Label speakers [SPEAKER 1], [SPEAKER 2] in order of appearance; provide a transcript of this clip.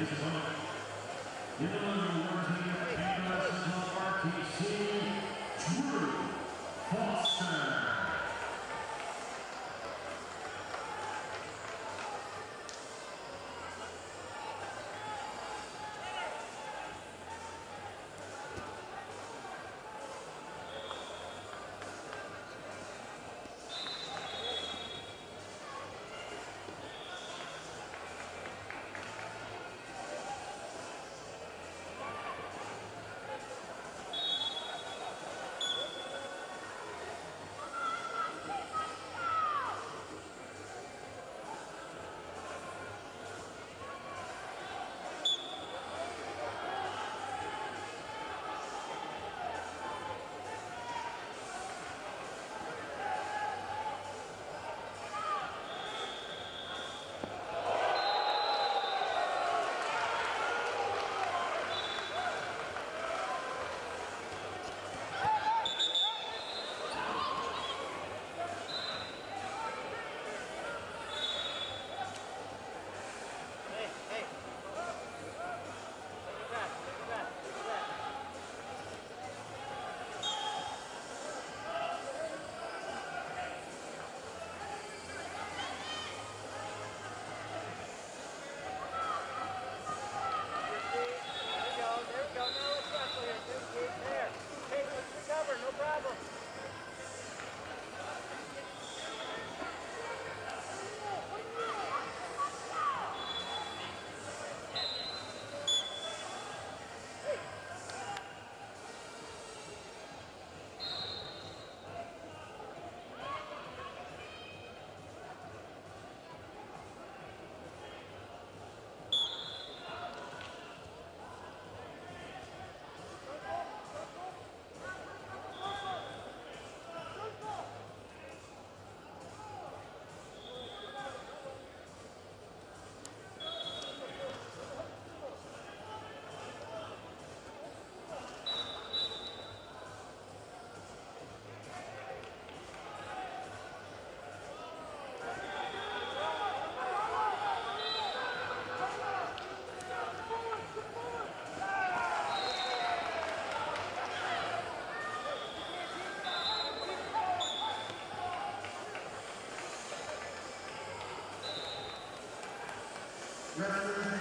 [SPEAKER 1] This is on.
[SPEAKER 2] Reverend